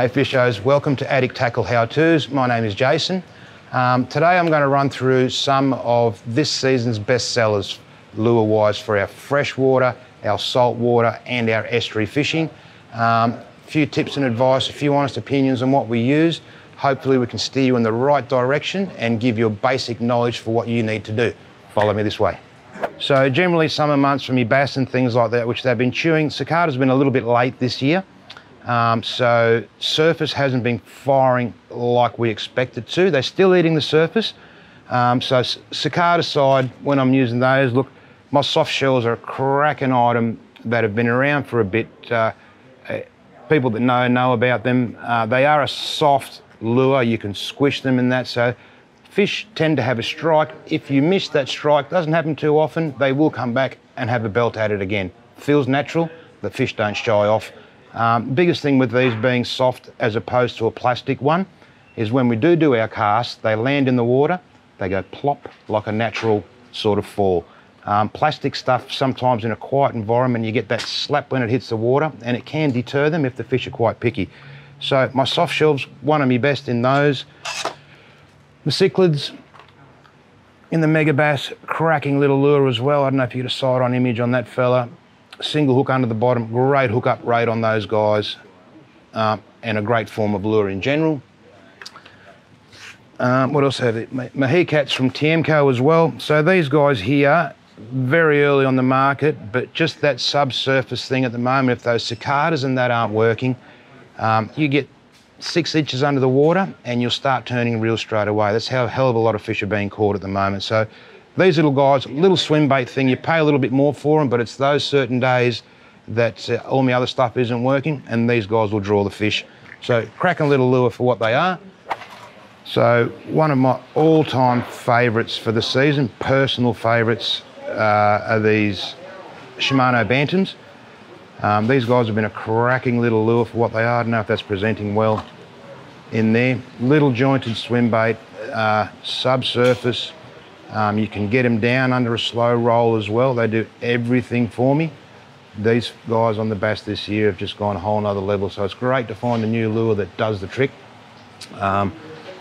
Hey Fishers, welcome to Addict Tackle How To's. My name is Jason. Um, today I'm going to run through some of this season's best sellers lure wise for our freshwater, our saltwater, and our estuary fishing. Um, a few tips and advice, a few honest opinions on what we use. Hopefully, we can steer you in the right direction and give you a basic knowledge for what you need to do. Follow me this way. So, generally, summer months for me bass and things like that, which they've been chewing, cicada's been a little bit late this year. Um, so, surface hasn't been firing like we expected to. They're still eating the surface. Um, so, cicada side, when I'm using those, look, my soft shells are a cracking item that have been around for a bit. Uh, uh, people that know know about them. Uh, they are a soft lure. You can squish them in that. So fish tend to have a strike. If you miss that strike, doesn't happen too often. They will come back and have a belt at it again. Feels natural. The fish don't shy off. Um, biggest thing with these being soft as opposed to a plastic one is when we do do our cast, they land in the water, they go plop like a natural sort of fall. Um, plastic stuff, sometimes in a quiet environment, you get that slap when it hits the water and it can deter them if the fish are quite picky. So my soft shells, one of my best in those. The Sigletts in the Megabass, cracking little lure as well. I don't know if you get a side on image on that fella. Single hook under the bottom, great hook up rate on those guys um, and a great form of lure in general. Um, what else have it? Mahicats from Tiemco as well. So these guys here, very early on the market, but just that subsurface thing at the moment, if those cicadas and that aren't working, um, you get six inches under the water and you'll start turning real straight away. That's how a hell of a lot of fish are being caught at the moment. So these little guys, little swim bait thing, you pay a little bit more for them, but it's those certain days that uh, all my other stuff isn't working and these guys will draw the fish. So cracking little lure for what they are. So one of my all-time favourites for the season, personal favourites, uh, are these Shimano Bantams. Um, these guys have been a cracking little lure for what they are. I don't know if that's presenting well in there. Little jointed swim bait, uh, subsurface. Um, you can get them down under a slow roll as well. They do everything for me. These guys on the bass this year have just gone a whole nother level. So it's great to find a new lure that does the trick. Um,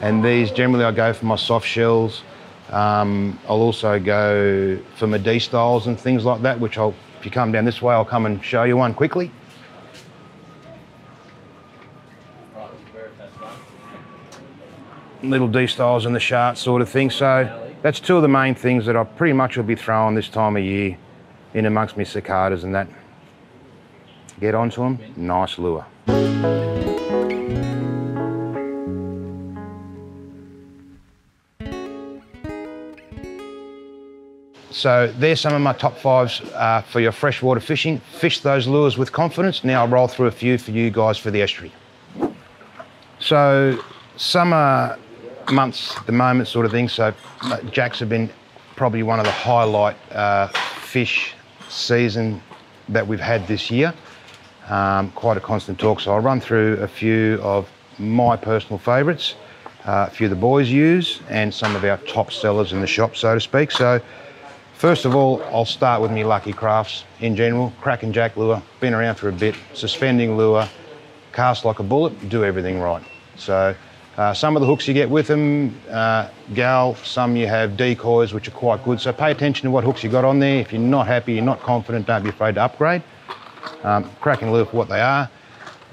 and these, generally I go for my soft shells. Um, I'll also go for my D styles and things like that, which I'll, if you come down this way, I'll come and show you one quickly. Little D styles in the shark sort of thing. So that's two of the main things that I pretty much will be throwing this time of year in amongst my cicadas and that. Get onto them, nice lure. So there's some of my top fives uh, for your freshwater fishing. Fish those lures with confidence. Now I'll roll through a few for you guys for the estuary. So summer months at the moment sort of thing. So uh, jacks have been probably one of the highlight uh, fish season that we've had this year. Um, quite a constant talk. So I'll run through a few of my personal favourites, uh, a few the boys use, and some of our top sellers in the shop, so to speak. So First of all, I'll start with me Lucky Crafts in general. Cracking jack lure, been around for a bit, suspending lure, cast like a bullet, do everything right. So uh, some of the hooks you get with them, uh, gal, some you have decoys, which are quite good. So pay attention to what hooks you got on there. If you're not happy, you're not confident, don't be afraid to upgrade. Um, cracking lure for what they are.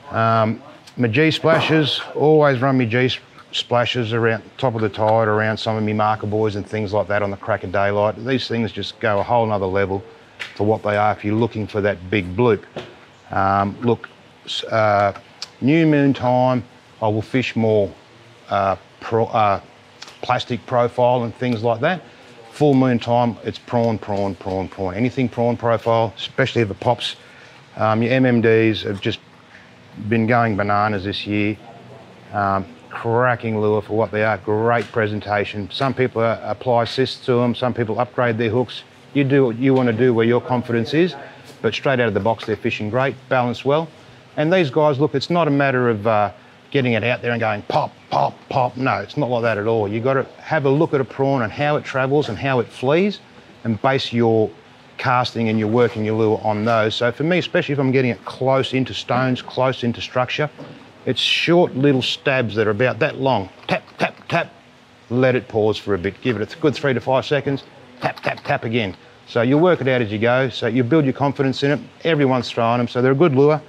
Um, my G splashes, always run my G splashes around top of the tide around some of my marker buoys and things like that on the crack of daylight. These things just go a whole nother level for what they are if you're looking for that big bloop. Um, look, uh, new moon time, I will fish more uh, pro, uh, plastic profile and things like that. Full moon time, it's prawn, prawn, prawn, prawn. Anything prawn profile, especially it pops. Um, your MMDs have just been going bananas this year. Um, cracking lure for what they are. Great presentation. Some people apply cysts to them, some people upgrade their hooks. You do what you want to do where your confidence is, but straight out of the box, they're fishing great, balanced well. And these guys, look, it's not a matter of uh, getting it out there and going pop, pop, pop. No, it's not like that at all. You've got to have a look at a prawn and how it travels and how it flees and base your casting and your working your lure on those. So for me, especially if I'm getting it close into stones, close into structure, It's short little stabs that are about that long. Tap, tap, tap. Let it pause for a bit. Give it a good three to five seconds. Tap, tap, tap again. So you'll work it out as you go. So you build your confidence in it. Everyone's throwing them, so they're a good lure.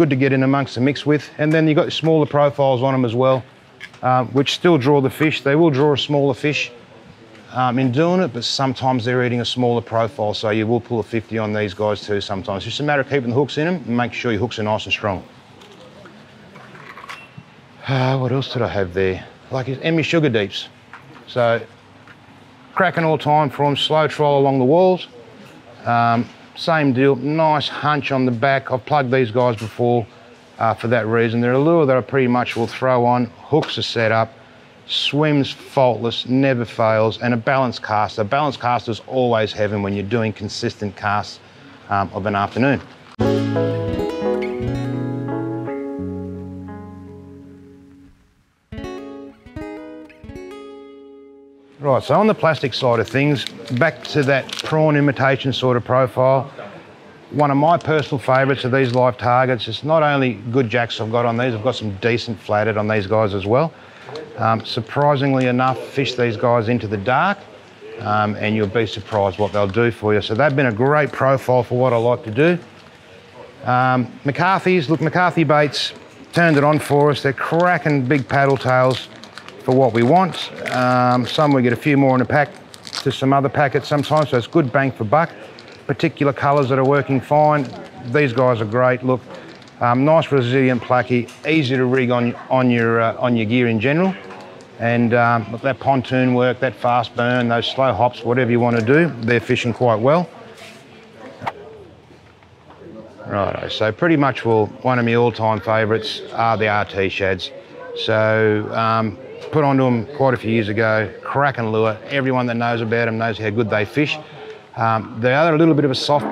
Good to get in amongst the mix with. And then you've got smaller profiles on them as well, um, which still draw the fish. They will draw a smaller fish um, in doing it, but sometimes they're eating a smaller profile, so you will pull a 50 on these guys too sometimes. It's just a matter of keeping the hooks in them and make sure your hooks are nice and strong. Uh, what else did I have there? Like Emmy Sugar Deeps. So, cracking all time for them, slow troll along the walls. Um, same deal, nice hunch on the back. I've plugged these guys before uh, for that reason. They're a lure that I pretty much will throw on. Hooks are set up swims faultless, never fails, and a balanced cast. A balanced cast is always heaven when you're doing consistent casts um, of an afternoon. Right, so on the plastic side of things, back to that prawn imitation sort of profile, one of my personal favourites of these live targets. It's not only good jacks I've got on these, I've got some decent flathead on these guys as well. Um, surprisingly enough, fish these guys into the dark um, and you'll be surprised what they'll do for you. So they've been a great profile for what I like to do. Um, McCarthy's, look, McCarthy baits turned it on for us. They're cracking big paddle tails for what we want. Um, some we get a few more in a pack to some other packets sometimes, so it's good bang for buck. Particular colours that are working fine. These guys are great. Look, um, nice resilient plucky, easy to rig on, on, your, uh, on your gear in general. And um, that pontoon work, that fast burn, those slow hops, whatever you want to do, they're fishing quite well. Right, so pretty much well, one of my all-time favourites are the RT shads. So um, put onto them quite a few years ago, cracking lure. Everyone that knows about them knows how good they fish. Um, they are a little bit of a soft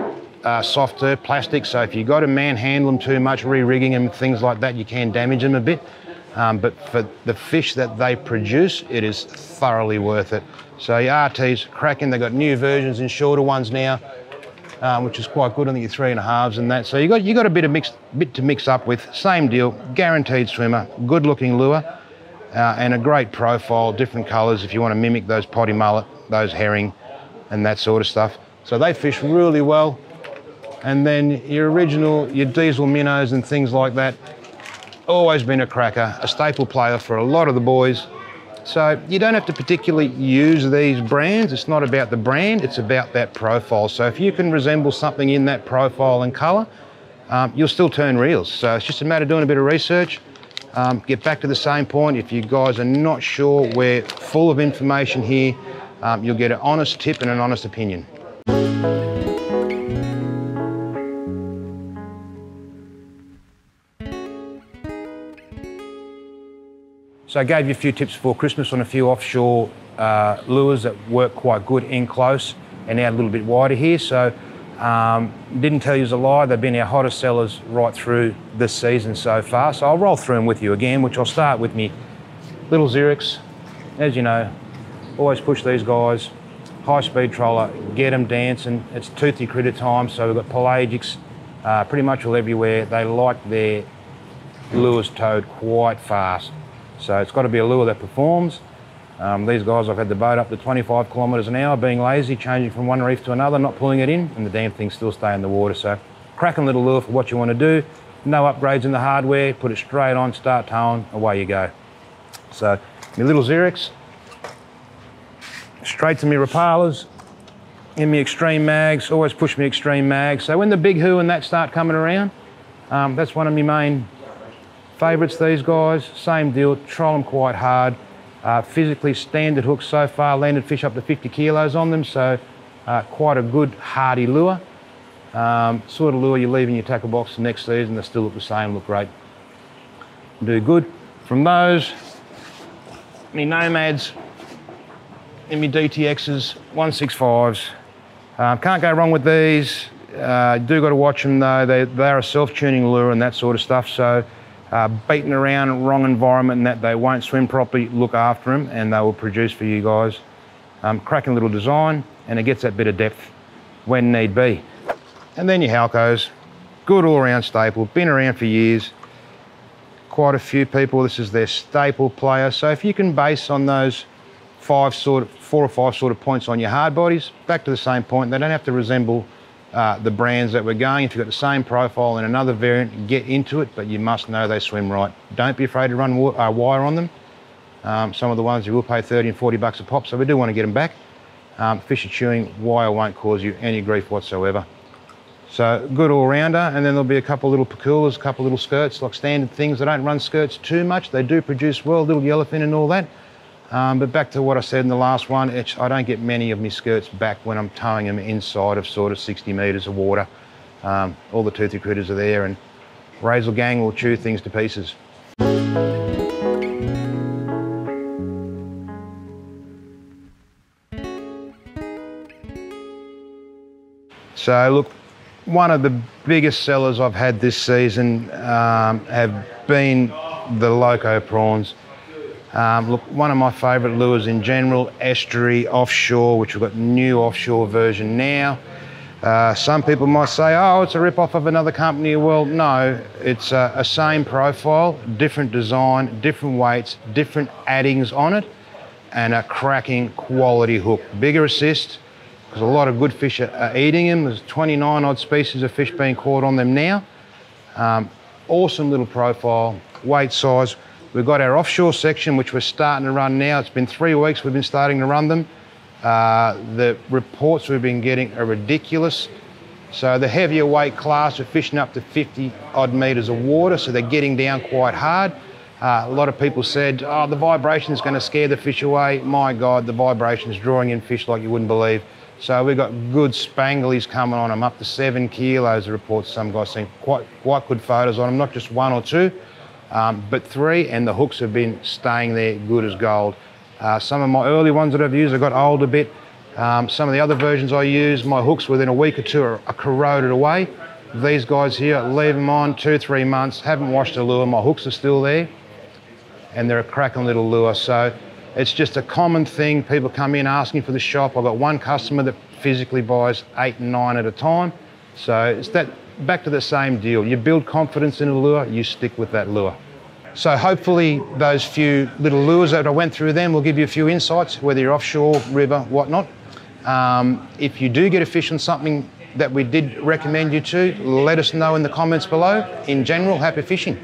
uh, softer plastic, so if you've got to manhandle them too much, re-rigging them, things like that, you can damage them a bit. Um, but for the fish that they produce, it is thoroughly worth it. So your RT's cracking, they've got new versions and shorter ones now, um, which is quite good on your three and a halves and that. So you got you got a bit of mix, bit to mix up with. Same deal, guaranteed swimmer, good looking lure, uh, and a great profile, different colours if you want to mimic those poddy mullet, those herring, and that sort of stuff. So they fish really well. And then your original, your diesel minnows and things like that, always been a cracker, a staple player for a lot of the boys. So you don't have to particularly use these brands. It's not about the brand, it's about that profile. So if you can resemble something in that profile and colour, um, you'll still turn reels. So it's just a matter of doing a bit of research. Um, get back to the same point. If you guys are not sure, we're full of information here. Um, you'll get an honest tip and an honest opinion. So I gave you a few tips for Christmas on a few offshore uh, lures that work quite good in close and now a little bit wider here. So um, didn't tell you a lie, they've been our hottest sellers right through this season so far. So I'll roll through them with you again, which I'll start with me little Xerix. As you know, always push these guys. High speed troller, get them dancing. It's toothy critter time, so we've got pelagics uh, pretty much all everywhere. They like their lures towed quite fast. So it's got to be a lure that performs. Um, these guys, I've had the boat up to 25 kilometres an hour, being lazy, changing from one reef to another, not pulling it in, and the damn thing still stay in the water. So cracking little lure for what you want to do. No upgrades in the hardware, put it straight on, start towing, away you go. So my little Xerix, straight to my Rapalas, in my extreme mags, always push me extreme mags. So when the big who and that start coming around, um, that's one of my main Favourites, these guys, same deal, troll them quite hard. Uh, physically standard hooks so far, landed fish up to 50 kilos on them, so uh, quite a good hardy lure. Um, sort of lure you leave in your tackle box the next season, they still look the same, look great. Do good. From those, me Nomads and me DTXs, 165s. Uh, can't go wrong with these. Uh, do got to watch them though. They, they're a self-tuning lure and that sort of stuff. So uh, beaten around, wrong environment, and that they won't swim properly, look after them, and they will produce for you guys. Um, cracking little design, and it gets that bit of depth when need be. And then your Halcos, good all-round staple, been around for years. quite a few people, this is their staple player. So if you can base on those five sort of, four or five sort of points on your hard bodies, back to the same point, they don't have to resemble uh, the brands that we're going. If you've got the same profile in another variant, get into it, but you must know they swim right. Don't be afraid to run uh, wire on them. Um, some of the ones you will pay 30 and 40 bucks a pop, so we do want to get them back. Um, fish are chewing, wire won't cause you any grief whatsoever. So good all-rounder, and then there'll be a couple little Pakulas, a couple little skirts, like standard things. They don't run skirts too much. They do produce well, little yellowfin and all that. Um, but back to what I said in the last one, I don't get many of my skirts back when I'm towing them inside of sort of 60 metres of water. Um, all the toothy critters are there and Razor Gang will chew things to pieces. So look, one of the biggest sellers I've had this season um, have been the Loco prawns. Um, look, one of my favourite lures in general, estuary, offshore, which we've got new offshore version now. Uh, some people might say, oh, it's a rip-off of another company. Well, no, it's a, a, same profile, different design, different weights, different addings on it, and a cracking quality hook. Bigger assist, because a lot of good fish are, are, eating them. There's 29 odd species of fish being caught on them now. Um, awesome little profile, weight size. We've got our offshore section, which we're starting to run now. It's been three weeks we've been starting to run them. Uh, the reports we've been getting are ridiculous. So the heavier weight class are fishing up to 50 odd metres of water, so they're getting down quite hard. Uh, a lot of people said, oh, the vibration is going to scare the fish away. My God, the vibration is drawing in fish like you wouldn't believe. So we've got good spanglies coming on them, up to seven kilos, the reports some guys seen. Quite, quite good photos on them, not just one or two, um, but three, and the hooks have been staying there good as gold. Uh, some of my early ones that I've used, I got old a bit. Um, some of the other versions I use, my hooks within a week or two are, are corroded away. These guys here, leave them on two, three months, haven't washed the lure, my hooks are still there, and they're a cracking little lure. So it's just a common thing. People come in asking for the shop. I've got one customer that physically buys eight and nine at a time. So it's that back to the same deal. You build confidence in a lure, you stick with that lure. So hopefully those few little lures that I went through them will give you a few insights, whether you're offshore, river, whatnot. Um, if you do get a fish on something that we did recommend you to, let us know in the comments below. In general, happy fishing.